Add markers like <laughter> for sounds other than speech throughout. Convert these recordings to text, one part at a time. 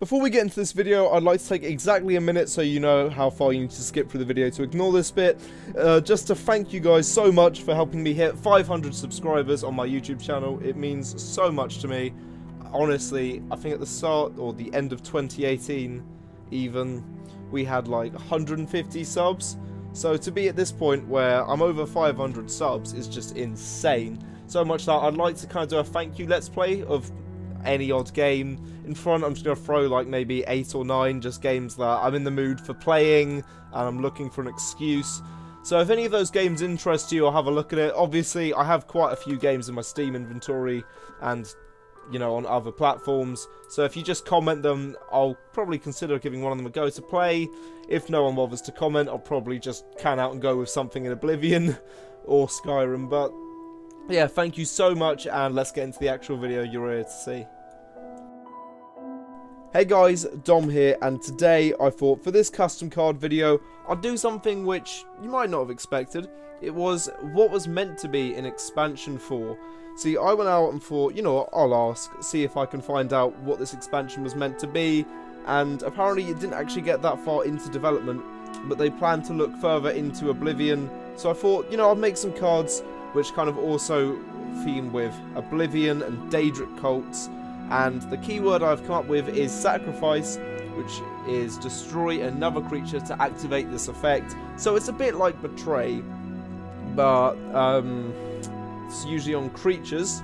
Before we get into this video, I'd like to take exactly a minute so you know how far you need to skip through the video to ignore this bit. Uh, just to thank you guys so much for helping me hit 500 subscribers on my YouTube channel. It means so much to me. Honestly, I think at the start or the end of 2018 even, we had like 150 subs. So to be at this point where I'm over 500 subs is just insane. So much that I'd like to kind of do a thank you let's play of any odd game. In front, I'm just going to throw like maybe 8 or 9 just games that I'm in the mood for playing and I'm looking for an excuse. So if any of those games interest you, I'll have a look at it. Obviously, I have quite a few games in my Steam inventory and, you know, on other platforms. So if you just comment them, I'll probably consider giving one of them a go to play. If no one bothers to comment, I'll probably just can out and go with something in Oblivion <laughs> or Skyrim. But yeah, thank you so much, and let's get into the actual video you're here to see. Hey guys, Dom here, and today I thought for this custom card video, I'd do something which you might not have expected. It was what was meant to be an expansion for. See, I went out and thought, you know what, I'll ask, see if I can find out what this expansion was meant to be, and apparently it didn't actually get that far into development, but they plan to look further into Oblivion, so I thought, you know, I'll make some cards which kind of also theme with Oblivion and Daedric cults. And the keyword I've come up with is Sacrifice, which is destroy another creature to activate this effect. So it's a bit like Betray, but um, it's usually on creatures,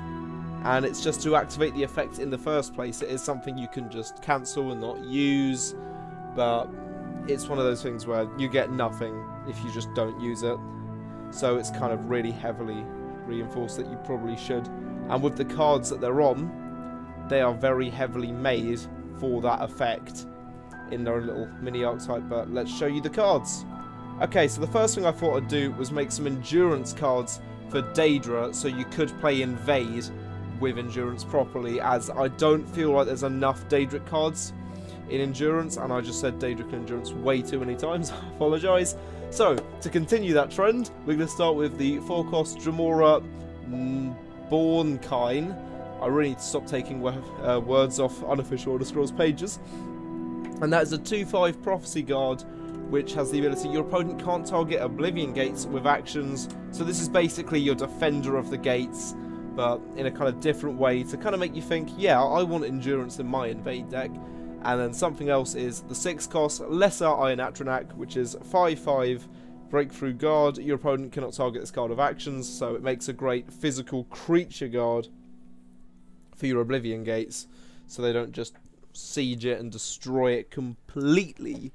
and it's just to activate the effect in the first place. It is something you can just cancel and not use, but it's one of those things where you get nothing if you just don't use it. So it's kind of really heavily reinforced that you probably should. And with the cards that they're on, they are very heavily made for that effect in their little mini archetype. But let's show you the cards. Okay, so the first thing I thought I'd do was make some endurance cards for Daedra so you could play Invade with endurance properly as I don't feel like there's enough Daedric cards in endurance and I just said Daedric endurance way too many times, <laughs> I apologise. So, to continue that trend, we're going to start with the 4-cost Dremora Bornkine. I really need to stop taking uh, words off unofficial Elder Scrolls pages. And that is a 2-5 Prophecy Guard, which has the ability your opponent can't target Oblivion Gates with actions. So this is basically your Defender of the Gates, but in a kind of different way to kind of make you think, yeah, I want Endurance in my Invade deck. And then something else is the 6 cost Lesser Iron Atronach, which is 5 5 Breakthrough Guard. Your opponent cannot target this card of actions, so it makes a great physical creature guard for your Oblivion Gates, so they don't just siege it and destroy it completely.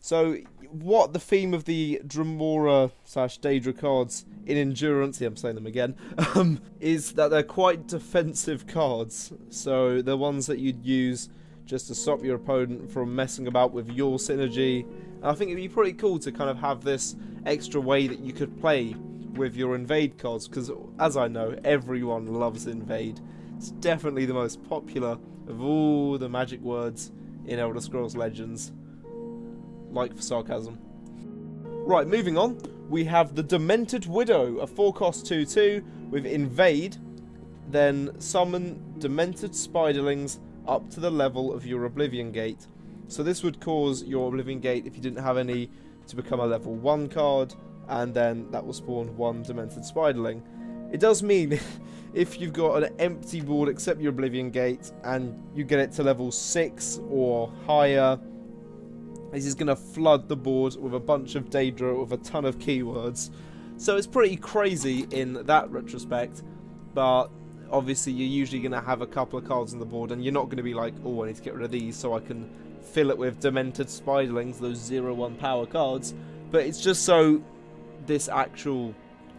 So, what the theme of the Dremora slash Daedra cards in Endurance, yeah, I'm saying them again, <laughs> um, is that they're quite defensive cards. So, they're ones that you'd use just to stop your opponent from messing about with your synergy. And I think it'd be pretty cool to kind of have this extra way that you could play with your invade cards because as I know everyone loves invade. It's definitely the most popular of all the magic words in Elder Scrolls Legends. Like for sarcasm. Right, moving on. We have the Demented Widow, a 4 cost 2-2 with Invade, then summon Demented Spiderlings up to the level of your Oblivion Gate. So this would cause your Oblivion Gate, if you didn't have any, to become a level 1 card, and then that will spawn one Demented Spiderling. It does mean <laughs> if you've got an empty board except your Oblivion Gate, and you get it to level 6 or higher, this is going to flood the board with a bunch of Daedra with a ton of keywords. So it's pretty crazy in that retrospect, but obviously you're usually going to have a couple of cards on the board and you're not going to be like, oh, I need to get rid of these so I can fill it with Demented Spiderlings, those 0-1 power cards. But it's just so this actual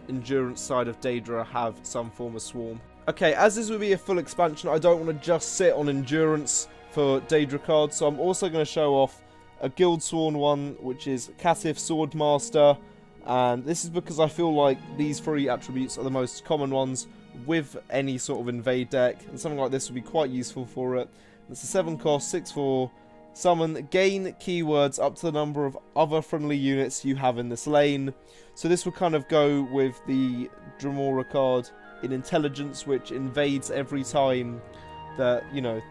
endurance side of Daedra have some form of swarm. Okay, as this will be a full expansion, I don't want to just sit on endurance for Daedra cards, so I'm also going to show off a Guildsworn one, which is Caitiff Swordmaster, and this is because I feel like these three attributes are the most common ones with any sort of invade deck, and something like this would be quite useful for it. It's a 7 cost, 6 4, summon, gain keywords up to the number of other friendly units you have in this lane. So this would kind of go with the Dremora card in intelligence, which invades every time that, you know,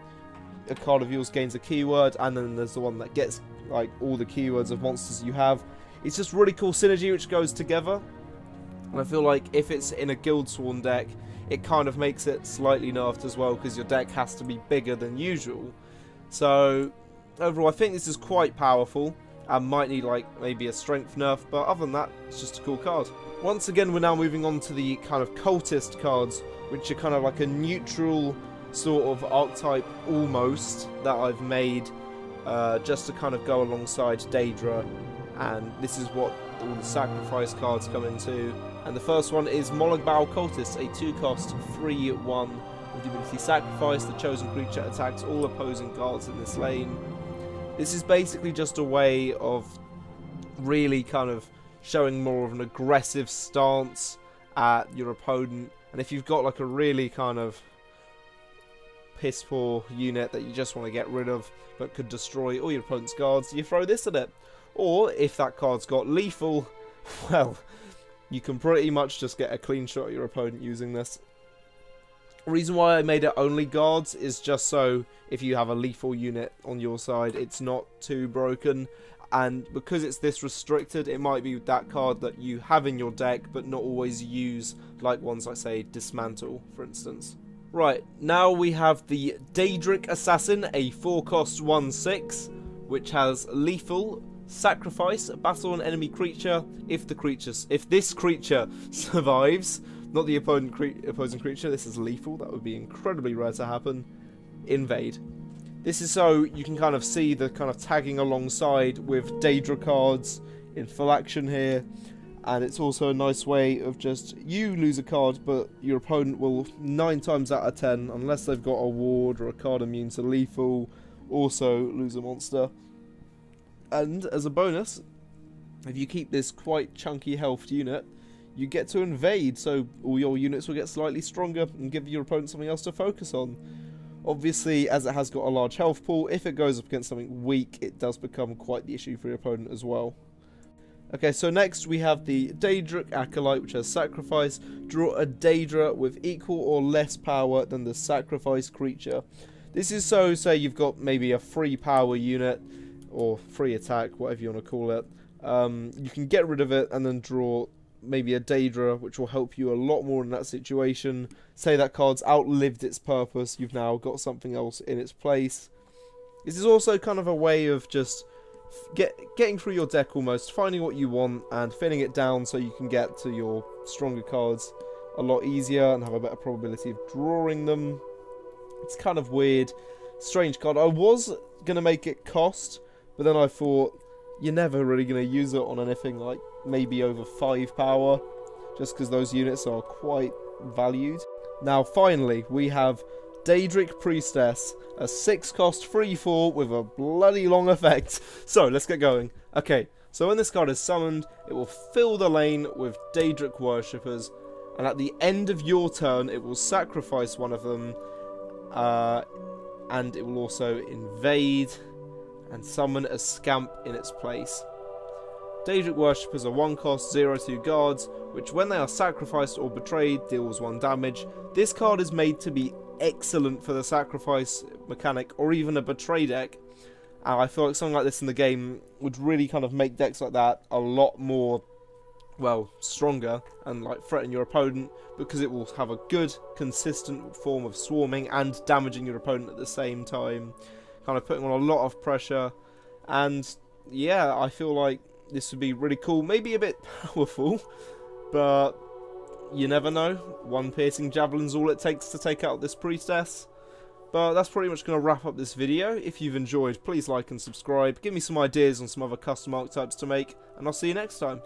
a card of yours gains a keyword, and then there's the one that gets like all the keywords of monsters you have. It's just really cool synergy which goes together. And I feel like if it's in a Guildsworn deck, it kind of makes it slightly nerfed as well because your deck has to be bigger than usual. So overall, I think this is quite powerful and might need like maybe a strength nerf, but other than that, it's just a cool card. Once again, we're now moving on to the kind of cultist cards, which are kind of like a neutral sort of archetype almost that I've made uh, just to kind of go alongside Daedra, and this is what all the sacrifice cards come into. And the first one is Molag Cultist, a 2-cost 3-1 with the ability Sacrifice. The chosen creature attacks all opposing cards in this lane. This is basically just a way of really kind of showing more of an aggressive stance at your opponent. And if you've got like a really kind of piss poor unit that you just want to get rid of but could destroy all your opponent's guards, you throw this at it. Or if that card's got lethal, <laughs> well, you can pretty much just get a clean shot at your opponent using this. Reason why I made it only guards is just so if you have a lethal unit on your side, it's not too broken. And because it's this restricted, it might be that card that you have in your deck but not always use, like ones like, say, Dismantle, for instance. Right, now we have the Daedric Assassin, a 4-cost 1-6, which has lethal, sacrifice, battle an enemy creature if the creatures if this creature <laughs> survives, not the opponent cre opposing creature, this is lethal, that would be incredibly rare to happen, invade. This is so you can kind of see the kind of tagging alongside with Daedra cards in full action here and it's also a nice way of just you lose a card but your opponent will 9 times out of 10 unless they've got a ward or a card immune to lethal also lose a monster and as a bonus if you keep this quite chunky health unit you get to invade so all your units will get slightly stronger and give your opponent something else to focus on obviously as it has got a large health pool if it goes up against something weak it does become quite the issue for your opponent as well Okay, so next we have the Daedric Acolyte, which has Sacrifice. Draw a Daedra with equal or less power than the Sacrifice creature. This is so, say you've got maybe a free power unit, or free attack, whatever you want to call it. Um, you can get rid of it and then draw maybe a Daedra, which will help you a lot more in that situation. Say that card's outlived its purpose, you've now got something else in its place. This is also kind of a way of just get getting through your deck almost, finding what you want and thinning it down so you can get to your stronger cards a lot easier and have a better probability of drawing them. It's kind of weird, strange card. I was going to make it cost, but then I thought you're never really going to use it on anything like maybe over 5 power, just because those units are quite valued. Now finally, we have Daedric Priestess, a 6 cost free fall with a bloody long effect. <laughs> So, let's get going. Okay, so when this card is summoned, it will fill the lane with Daedric worshippers, and at the end of your turn, it will sacrifice one of them, uh, and it will also invade and summon a scamp in its place. Daedric worshippers are 1 cost, 0 2 guards, which when they are sacrificed or betrayed deals 1 damage. This card is made to be excellent for the sacrifice mechanic or even a betray deck. And I feel like something like this in the game would really kind of make decks like that a lot more, well, stronger and like threaten your opponent because it will have a good, consistent form of swarming and damaging your opponent at the same time. Kind of putting on a lot of pressure. And yeah, I feel like this would be really cool. Maybe a bit <laughs> powerful, but you never know. One piercing javelin's all it takes to take out this priestess. But that's pretty much going to wrap up this video. If you've enjoyed, please like and subscribe. Give me some ideas on some other custom archetypes to make, and I'll see you next time.